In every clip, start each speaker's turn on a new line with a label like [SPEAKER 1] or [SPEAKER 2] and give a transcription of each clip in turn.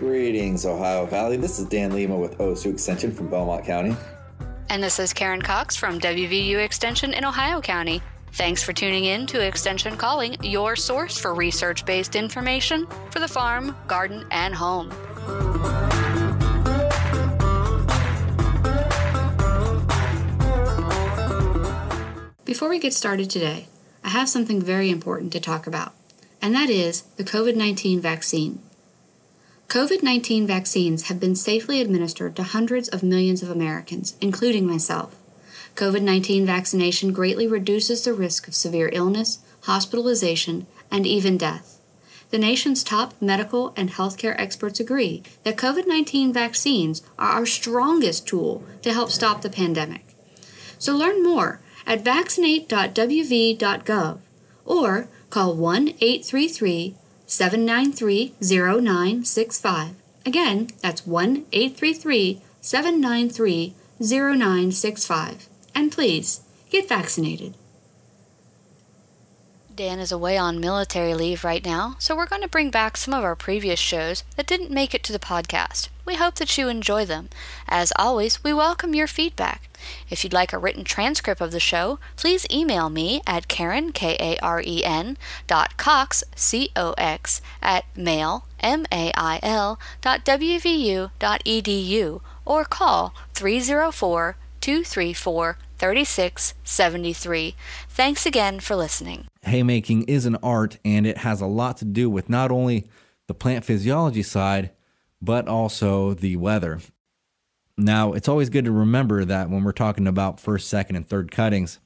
[SPEAKER 1] Greetings, Ohio Valley. This is Dan Lima with OSU Extension from Belmont County.
[SPEAKER 2] And this is Karen Cox from WVU Extension in Ohio County. Thanks for tuning in to Extension Calling, your source for research based information for the farm, garden, and home. Before we get started today, I have something very important to talk about, and that is the COVID 19 vaccine. COVID 19 vaccines have been safely administered to hundreds of millions of Americans, including myself. COVID 19 vaccination greatly reduces the risk of severe illness, hospitalization, and even death. The nation's top medical and healthcare experts agree that COVID 19 vaccines are our strongest tool to help stop the pandemic. So learn more at vaccinate.wv.gov or call 1 833 793 0965. Again, that's 1 833 793 0965. And please, get vaccinated. Dan is away on military leave right now, so we're going to bring back some of our previous shows that didn't make it to the podcast. We hope that you enjoy them. As always, we welcome your feedback. If you'd like a written transcript of the show, please email me at Karen, K-A-R-E-N, dot Cox, C-O-X, at mail, M-A-I-L, dot W-V-U, dot E-D-U, or call 304 234 3673. Thanks again for listening.
[SPEAKER 3] Haymaking is an art and it has a lot to do with not only the plant physiology side, but also the weather. Now, it's always good to remember that when we're talking about first, second, and third cuttings,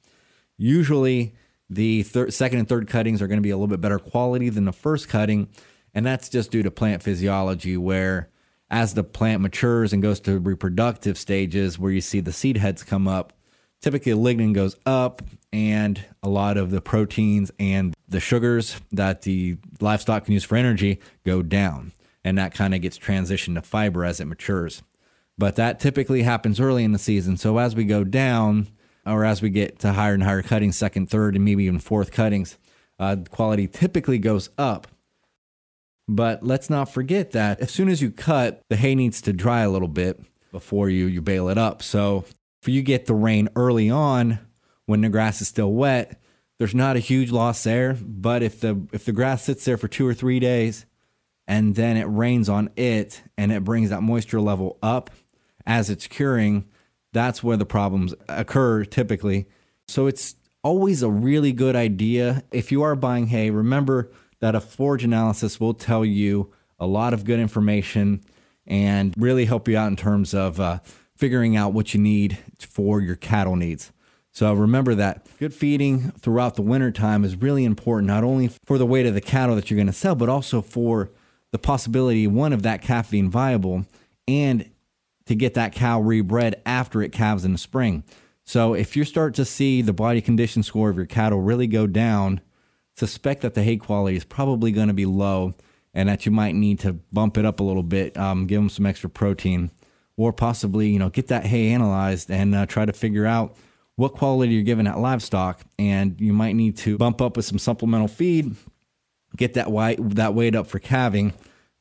[SPEAKER 3] usually the third, second and third cuttings are going to be a little bit better quality than the first cutting. And that's just due to plant physiology, where as the plant matures and goes to reproductive stages, where you see the seed heads come up, typically lignin goes up and a lot of the proteins and the sugars that the livestock can use for energy go down. And that kind of gets transitioned to fiber as it matures but that typically happens early in the season. So as we go down, or as we get to higher and higher cuttings, second, third, and maybe even fourth cuttings, uh, quality typically goes up. But let's not forget that as soon as you cut, the hay needs to dry a little bit before you, you bale it up. So if you get the rain early on when the grass is still wet, there's not a huge loss there. But if the if the grass sits there for two or three days and then it rains on it and it brings that moisture level up, as it's curing, that's where the problems occur typically. So it's always a really good idea. If you are buying hay, remember that a forage analysis will tell you a lot of good information and really help you out in terms of uh, figuring out what you need for your cattle needs. So remember that good feeding throughout the winter time is really important, not only for the weight of the cattle that you're going to sell, but also for the possibility, one, of that calf being viable and to get that cow rebred after it calves in the spring. So if you start to see the body condition score of your cattle really go down, suspect that the hay quality is probably going to be low and that you might need to bump it up a little bit, um, give them some extra protein, or possibly you know get that hay analyzed and uh, try to figure out what quality you're giving that livestock, and you might need to bump up with some supplemental feed, get that weight that weight up for calving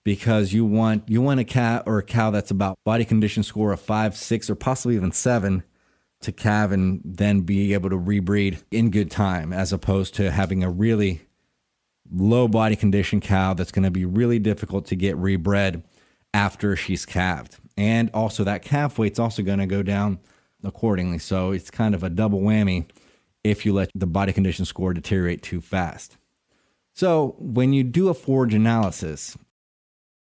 [SPEAKER 3] because you want you want a cat or a cow that's about body condition score of five, six, or possibly even seven to calve and then be able to rebreed in good time, as opposed to having a really low body condition cow that's going to be really difficult to get rebred after she's calved. And also that calf weight's also going to go down accordingly. So it's kind of a double whammy if you let the body condition score deteriorate too fast. So when you do a forage analysis,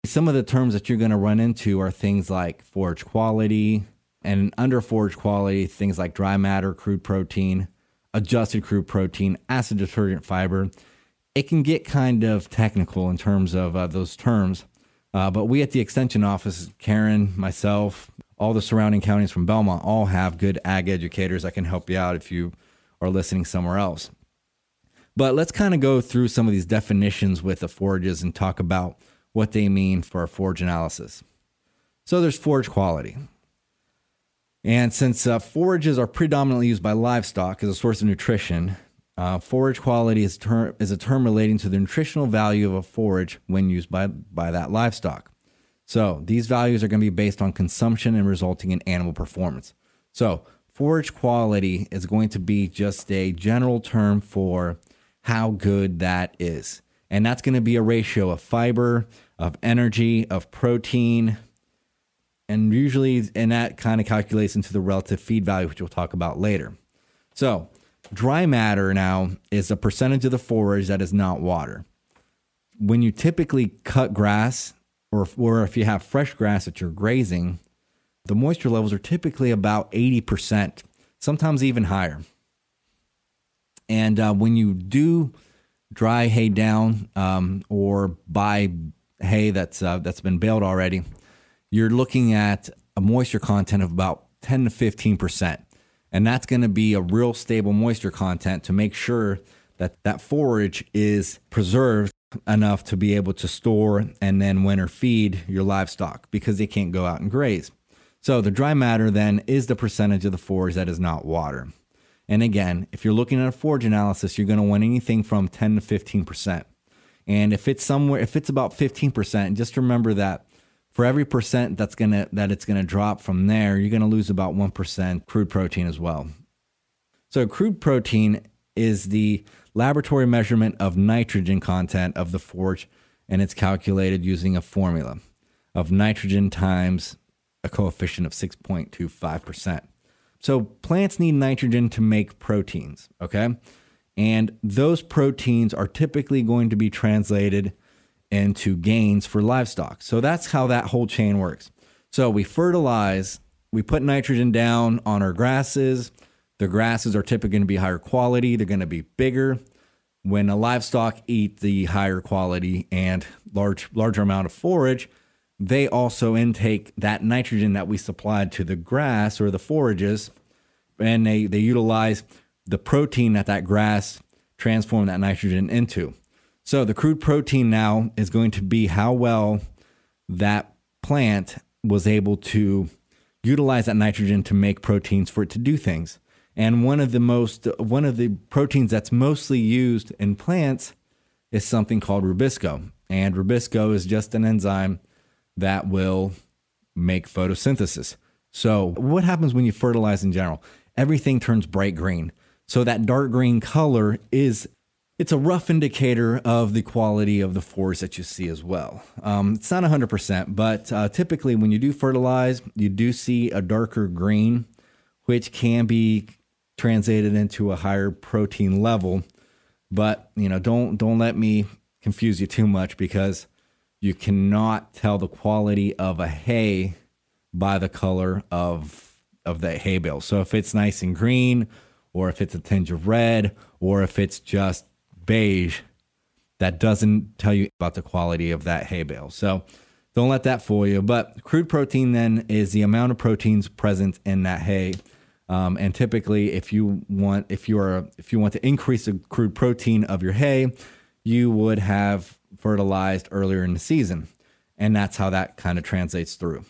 [SPEAKER 3] some of the terms that you're going to run into are things like forage quality and under forage quality, things like dry matter, crude protein, adjusted crude protein, acid detergent fiber. It can get kind of technical in terms of uh, those terms. Uh, but we at the Extension Office, Karen, myself, all the surrounding counties from Belmont, all have good ag educators that can help you out if you are listening somewhere else. But let's kind of go through some of these definitions with the forages and talk about what they mean for a forage analysis. So there's forage quality. And since uh, forages are predominantly used by livestock as a source of nutrition, uh, forage quality is, is a term relating to the nutritional value of a forage when used by, by that livestock. So these values are going to be based on consumption and resulting in animal performance. So forage quality is going to be just a general term for how good that is. And that's going to be a ratio of fiber, of energy, of protein, and usually, and that kind of calculates into the relative feed value, which we'll talk about later. So, dry matter now is a percentage of the forage that is not water. When you typically cut grass, or, or if you have fresh grass that you're grazing, the moisture levels are typically about 80%, sometimes even higher. And uh, when you do dry hay down um, or buy hay that's uh, that's been baled already, you're looking at a moisture content of about 10 to 15 percent, and that's going to be a real stable moisture content to make sure that that forage is preserved enough to be able to store and then winter feed your livestock because they can't go out and graze. So the dry matter then is the percentage of the forage that is not water. And again, if you're looking at a forage analysis, you're going to want anything from 10 to 15%. And if it's somewhere, if it's about 15%, just remember that for every percent that's to, that it's to drop from there, you're to lose about 1% crude protein as well. So crude protein is the laboratory measurement of nitrogen content of the forage, and it's calculated using a formula of nitrogen times a coefficient of 6.25%. So plants need nitrogen to make proteins, okay? And those proteins are typically going to be translated into gains for livestock. So that's how that whole chain works. So we fertilize, we put nitrogen down on our grasses. The grasses are typically going to be higher quality, they're going to be bigger. When the livestock eat the higher quality and large larger amount of forage, they also intake that nitrogen that we supplied to the grass or the forages, and they, they utilize the protein that that grass transformed that nitrogen into. So the crude protein now is going to be how well that plant was able to utilize that nitrogen to make proteins for it to do things. And one of the most one of the proteins that's mostly used in plants is something called rubisco. And rubisco is just an enzyme that will make photosynthesis. So, what happens when you fertilize in general? Everything turns bright green. So that dark green color is it's a rough indicator of the quality of the forage that you see as well. Um, it's not 100%, but uh, typically when you do fertilize, you do see a darker green, which can be translated into a higher protein level. But you know, don't don't let me confuse you too much because you cannot tell the quality of a hay by the color of of the hay bale. So if it's nice and green, or if it's a tinge of red, or if it's just beige, that doesn't tell you about the quality of that hay bale. So don't let that fool you. But crude protein then is the amount of proteins present in that hay. Um, and typically, if you want, if you are, if you want to increase the crude protein of your hay, you would have fertilized earlier in the season. And that's how that kind of translates through.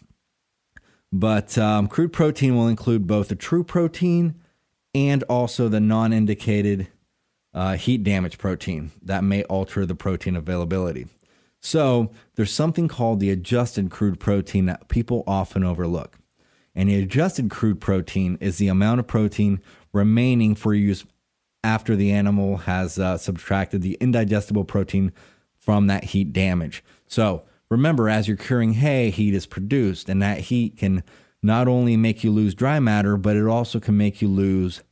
[SPEAKER 3] But um, crude protein will include both the true protein and also the non indicated uh, heat damage protein that may alter the protein availability. So there's something called the adjusted crude protein that people often overlook. And the adjusted crude protein is the amount of protein remaining for use after the animal has uh, subtracted the indigestible protein from that heat damage. So remember, as you're curing hay, heat is produced, and that heat can not only make you lose dry matter, but it also can make you lose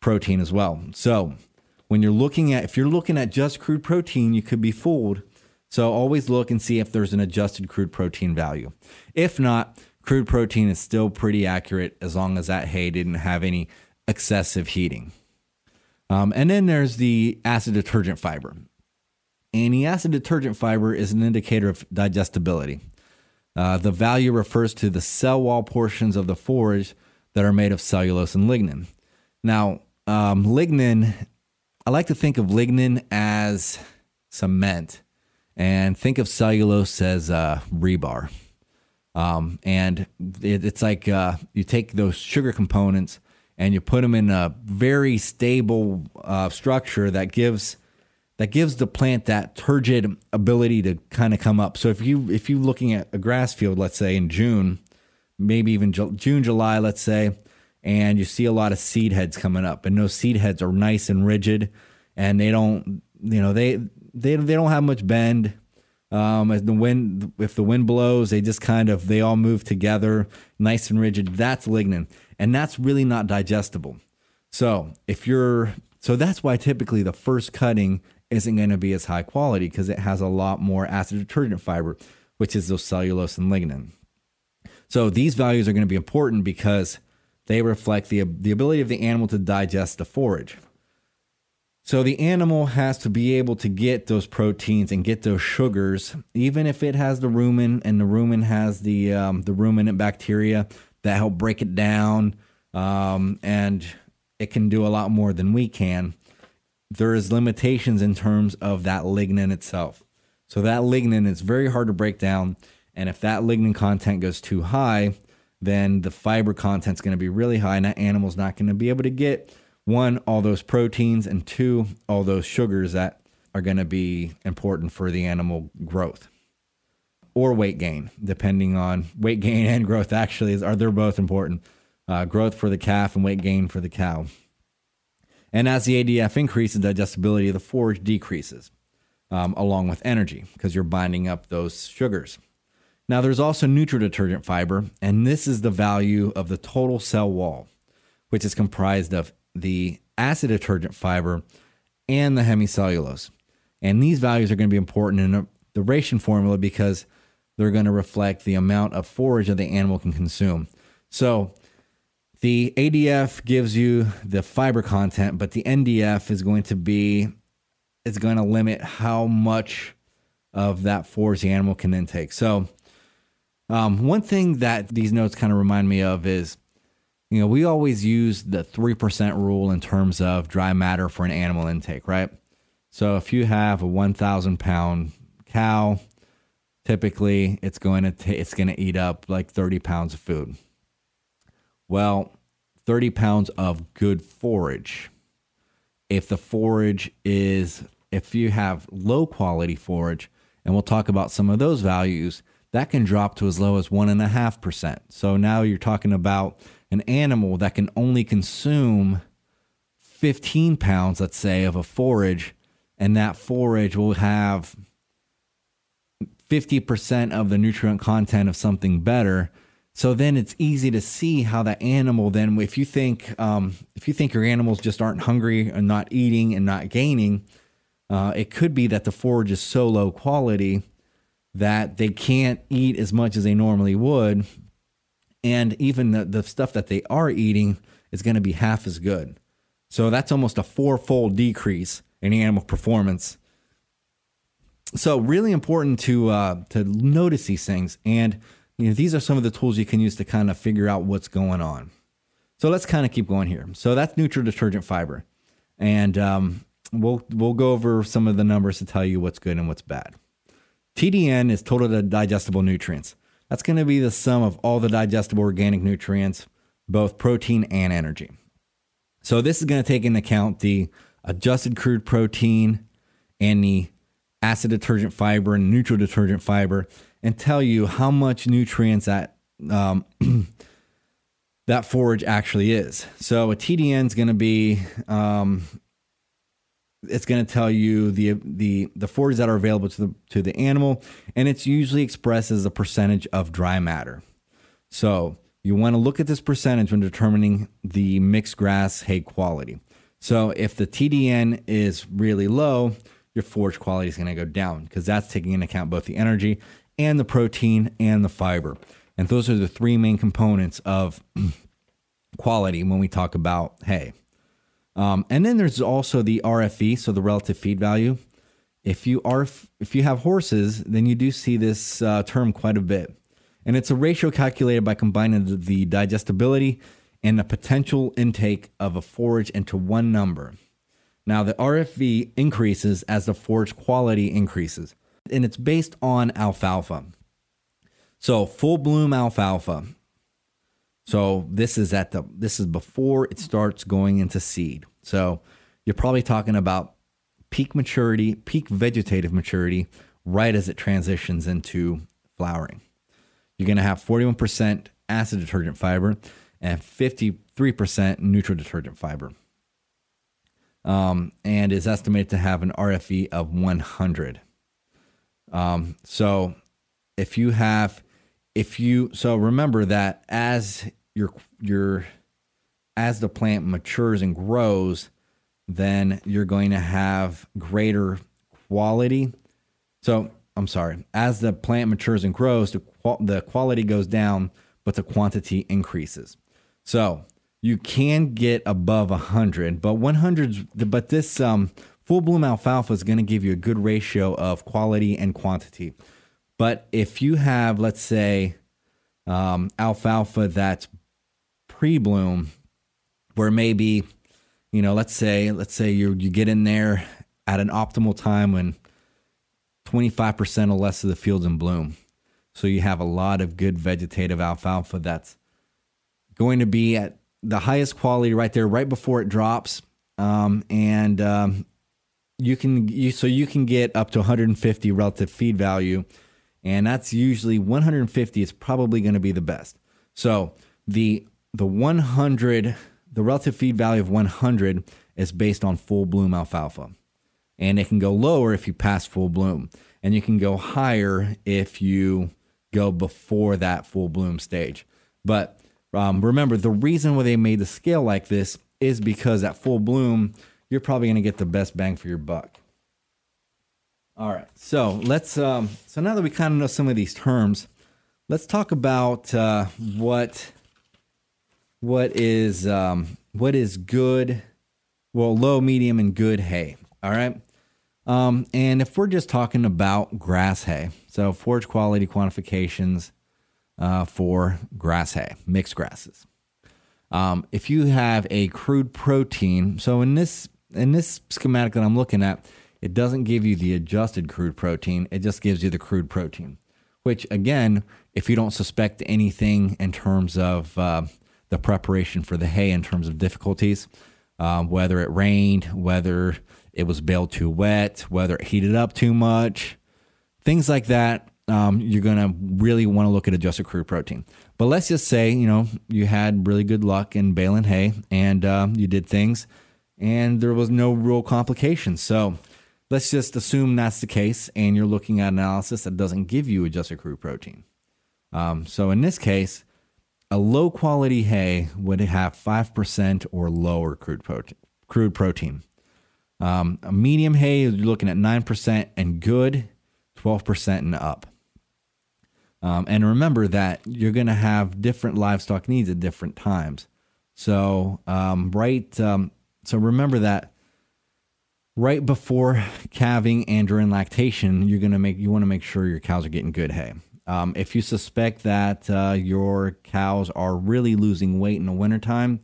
[SPEAKER 3] protein as well. So when you're looking at, if you're looking at just crude protein, you could be fooled. So always look and see if there's an adjusted crude protein value. If not, crude protein is still pretty accurate as long as that hay didn't have any excessive heating. Um, and then there's the acid detergent fiber. Antiacid detergent fiber is an indicator of digestibility. Uh, the value refers to the cell wall portions of the forage that are made of cellulose and lignin. Now, um, lignin, I like to think of lignin as cement and think of cellulose as uh, rebar. Um, and it, it's like uh, you take those sugar components and you put them in a very stable uh, structure that gives that gives the plant that turgid ability to kind of come up. So if you if you're looking at a grass field, let's say in June, maybe even June, July, let's say, and you see a lot of seed heads coming up, and those seed heads are nice and rigid, and they don't, you know, they they they don't have much bend. Um, as the wind, if the wind blows, they just kind of they all move together, nice and rigid. That's lignin, and that's really not digestible. So if you're so that's why typically the first cutting isn't going to be as high quality because it has a lot more acid detergent fiber, which is those cellulose and lignin. So these values are going to be important because they reflect the, the ability of the animal to digest the forage. So the animal has to be able to get those proteins and get those sugars, even if it has the rumen and the rumen has the um, the ruminant bacteria that help break it down, um, and it can do a lot more than we can there is limitations in terms of that lignin itself. So that lignin is very hard to break down, and if that lignin content goes too high, then the fiber content is going to be really high, and that animal's not going to be able to get one all those proteins, and two all those sugars that are going to be important for the animal growth or weight gain, depending on weight gain and growth. Actually, is are they're both important. Uh, growth for the calf and weight gain for the cow. And as the ADF increases, digestibility of the forage decreases, um, along with energy, because you're binding up those sugars. Now, there's also neutral detergent fiber, and this is the value of the total cell wall, which is comprised of the acid detergent fiber and the hemicellulose. And these values are going to be important in the ration formula because they're going to reflect the amount of forage that the animal can consume. So, the ADF gives you the fiber content, but the NDF is going to be is going to limit how much of that forage the animal can intake. So, um, one thing that these notes kind of remind me of is, you know, we always use the three percent rule in terms of dry matter for an animal intake, right? So, if you have a one thousand pound cow, typically it's going to t- it's going to eat up like thirty pounds of food. Well, 30 pounds of good forage. If the forage is, if you have low quality forage, and we'll talk about some of those values, that can drop to as low as 1.5%. So now you're talking about an animal that can only consume 15 pounds, let's say, of a forage, and that forage will have 50% of the nutrient content of something better so then it's easy to see how that animal then, if you think um, if you think your animals just aren't hungry and not eating and not gaining, uh, it could be that the forage is so low quality that they can't eat as much as they normally would, and even the, the stuff that they are eating is going to be half as good. So that's almost a fourfold decrease in animal performance. So really important to uh, to notice these things and you know, these are some of the tools you can use to kind of figure out what's going on. So let's kind of keep going here. So that's neutral detergent fiber, and um, we'll we'll go over some of the numbers to tell you what's good and what's bad. TDN is total digestible nutrients. That's going to be the sum of all the digestible organic nutrients, both protein and energy. So this is going to take into account the adjusted crude protein and the acid detergent fiber and neutral detergent fiber and tell you how much nutrients that um, that forage actually is. So a TDN is going to be um, it's going to tell you the the the forages that are available to the to the animal, and it's usually expressed as a percentage of dry matter. So you want to look at this percentage when determining the mixed grass hay quality. So if the TDN is really low, your forage quality is going to go down because that's taking into account both the energy and the protein and the fiber. And those are the three main components of quality when we talk about hay. Um, and then there's also the RFV, so the relative feed value. If you are if you have horses, then you do see this uh, term quite a bit, and it's a ratio calculated by combining the digestibility and the potential intake of a forage into one number. Now, the RFV increases as the forage quality increases and it's based on alfalfa. So full bloom alfalfa. So this is at the this is before it starts going into seed. So you're probably talking about peak maturity, peak vegetative maturity, right as it transitions into flowering. You're going to have 41% acid detergent fiber and 53% neutral detergent fiber. Um, and is estimated to have an RFV of 100. Um, so if you have, if you, so remember that as your, your, as the plant matures and grows, then you're going to have greater quality. So I'm sorry, as the plant matures and grows, the, the quality goes down, but the quantity increases. So you can get above 100, but 100, but this um, full bloom alfalfa is going to give you a good ratio of quality and quantity. But if you have, let's say, um, alfalfa that's pre bloom, where maybe, you know, let's say, let's say you you get in there at an optimal time when 25% or less of the field's in bloom. So you have a lot of good vegetative alfalfa that's going to be at the highest quality right there, right before it drops. Um, and um, you can you so you can get up to 150 relative feed value, and that's usually 150 is probably going to be the best. So the the 100 the relative feed value of 100 is based on full bloom alfalfa, and it can go lower if you pass full bloom, and you can go higher if you go before that full bloom stage. But um, remember, the reason why they made the scale like this is because at full bloom, you're probably going to get the best bang for your buck. All right, so let's. Um, so now that we kind of know some of these terms, let's talk about uh, what what is um, what is good, well, low, medium, and good hay. All right. Um, and if we're just talking about grass hay, so forage quality quantifications uh, for grass hay, mixed grasses. Um, if you have a crude protein, so in this in this schematic that I'm looking at, it doesn't give you the adjusted crude protein. It just gives you the crude protein, which again, if you don't suspect anything in terms of uh, the preparation for the hay, in terms of difficulties, um, whether it rained, whether it was baled too wet, whether it heated up too much, things like that, um, you're going to really want to look at adjusted crude protein. But let's just say, you know, you had really good luck in baling hay and uh, you did things and there was no real complications. So let's just assume that's the case and you're looking at analysis that doesn't give you adjusted crude protein. Um, so in this case, a low quality hay would have 5% or lower crude protein. Crude protein. Um, a medium hay, you're looking at 9% and good, 12% and up. Um, and remember that you're going to have different livestock needs at different times. So, um, right, um, so remember that right before calving and during lactation, you're going to make you want to make sure your cows are getting good hay. Um, if you suspect that uh, your cows are really losing weight in the wintertime,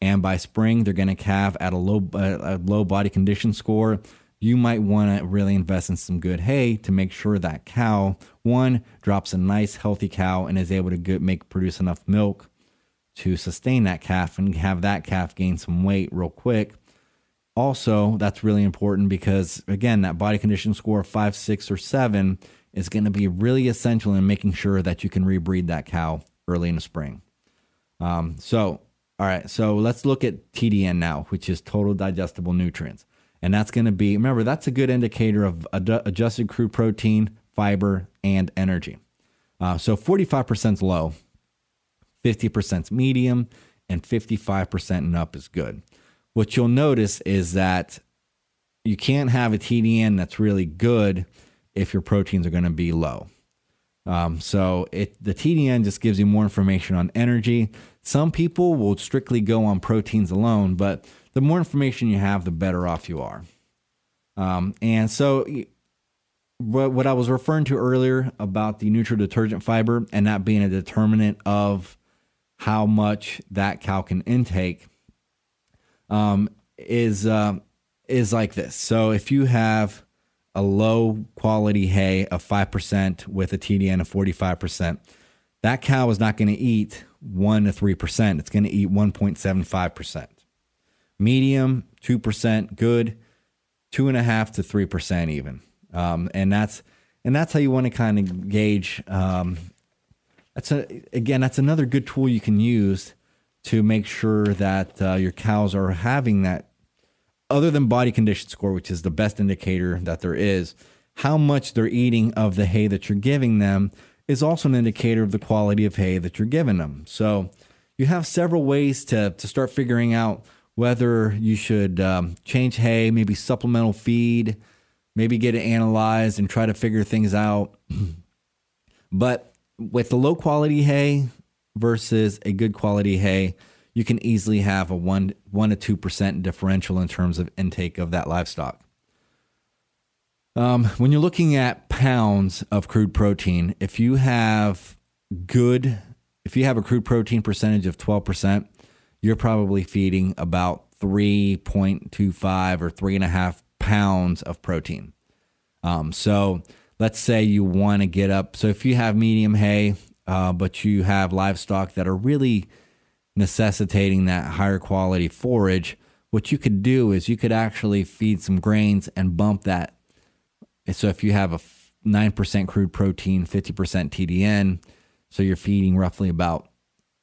[SPEAKER 3] and by spring they're going to calve at a low uh, a low body condition score, you might want to really invest in some good hay to make sure that cow one drops a nice healthy cow and is able to get, make produce enough milk to sustain that calf and have that calf gain some weight real quick. Also, that's really important because again, that body condition score of five, six, or seven is going to be really essential in making sure that you can rebreed that cow early in the spring. Um, so, all right, so let's look at TDN now, which is total digestible nutrients. And that's going to be, remember, that's a good indicator of ad- adjusted crude protein, fiber, and energy. Uh, so 45% is low, 50% is medium, and 55% and up is good. What you'll notice is that you can't have a TDN that's really good if your proteins are going to be low. Um, so it the TDN just gives you more information on energy. Some people will strictly go on proteins alone, but the more information you have, the better off you are. Um, and so, what, what I was referring to earlier about the neutral detergent fiber and that being a determinant of how much that cow can intake um, is uh, is like this. So if you have a low quality hay of five percent with a TDN of forty five percent, that cow is not going to eat one to three percent. It's going to eat one point seven five percent medium, 2%, good, two and a half to three percent even, um, and that's and that's how you want to kind of gauge. Um, that's a again, that's another good tool you can use to make sure that uh, your cows are having that. Other than body condition score, which is the best indicator that there is, how much they're eating of the hay that you're giving them is also an indicator of the quality of hay that you're giving them. So you have several ways to, to start figuring out whether you should um, change hay, maybe supplemental feed, maybe get it analyzed and try to figure things out. but with the low quality hay versus a good quality hay, you can easily have a one one to two percent differential in terms of intake of that livestock. Um, when you're looking at pounds of crude protein, if you have good, if you have a crude protein percentage of 12%, you're probably feeding about 3.25 or three and a half pounds of protein. Um, so let's say you want to get up. So if you have medium hay, uh, but you have livestock that are really necessitating that higher quality forage, what you could do is you could actually feed some grains and bump that so if you have a 9% crude protein, 50% TDN, so you're feeding roughly about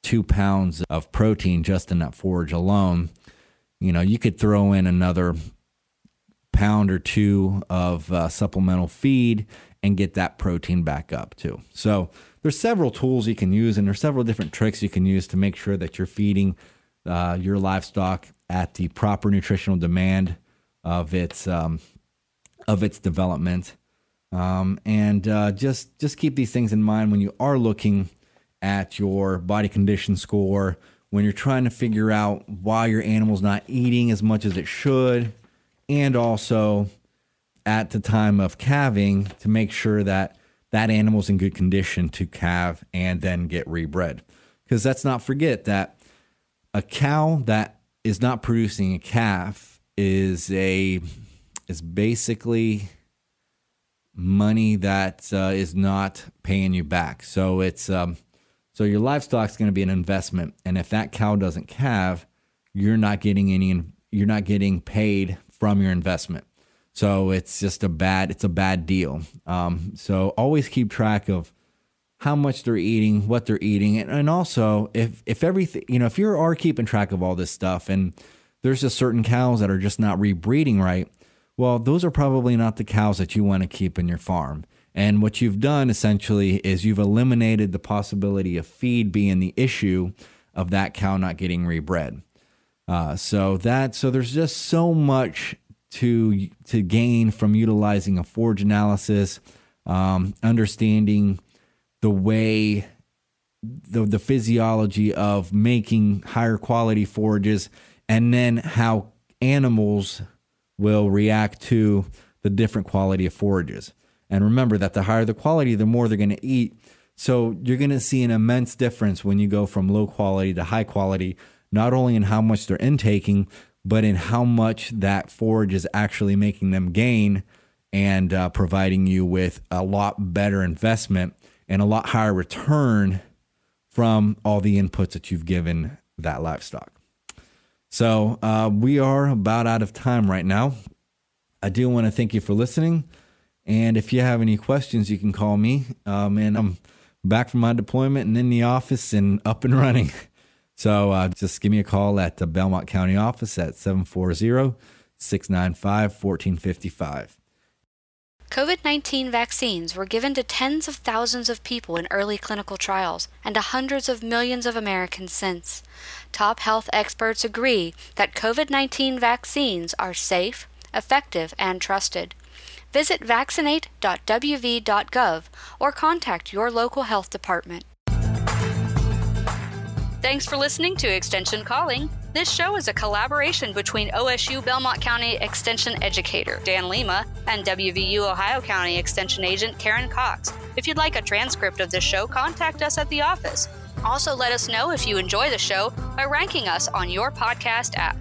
[SPEAKER 3] two pounds of protein just in that forage alone. You know, you could throw in another pound or two of uh, supplemental feed and get that protein back up too. So there's several tools you can use, and there's several different tricks you can use to make sure that you're feeding uh, your livestock at the proper nutritional demand of its um, of its development. Um, and uh, just just keep these things in mind when you are looking at your body condition score, when you're trying to figure out why your animal's not eating as much as it should, and also at the time of calving to make sure that that animal's in good condition to calve and then get rebred. Because let's not forget that a cow that is not producing a calf is a is basically money that uh, is not paying you back. So it's um, so your livestock is going to be an investment, and if that cow doesn't calve, you're not getting any. You're not getting paid from your investment. So it's just a bad. It's a bad deal. Um, so always keep track of how much they're eating, what they're eating, and, and also if if everything you know if you are keeping track of all this stuff and there's just certain cows that are just not rebreeding right well, those are probably not the cows that you want to keep in your farm. And what you've done essentially is you've eliminated the possibility of feed being the issue of that cow not getting rebred. Uh, so that so there's just so much to to gain from utilizing a forage analysis, um, understanding the way the the physiology of making higher quality forages, and then how animals will react to the different quality of forages. And remember that the higher the quality, the more they're going to eat. So you're going to see an immense difference when you go from low quality to high quality, not only in how much they're intaking, but in how much that forage is actually making them gain and uh, providing you with a lot better investment and a lot higher return from all the inputs that you've given that livestock. So uh, we are about out of time right now. I do want to thank you for listening. And if you have any questions, you can call me. Um, and I'm back from my deployment and in the office and up and running. So uh, just give me a call at the Belmont County office at 740 695 1455.
[SPEAKER 2] COVID 19 vaccines were given to tens of thousands of people in early clinical trials and to hundreds of millions of Americans since. Top health experts agree that COVID 19 vaccines are safe, effective, and trusted. Visit vaccinate.wv.gov or contact your local health department. Thanks for listening to Extension Calling. This show is a collaboration between OSU Belmont County Extension Educator Dan Lima and WVU Ohio County Extension Agent Karen Cox. If you'd like a transcript of this show, contact us at the office. Also, let us know if you enjoy the show by ranking us on your podcast app.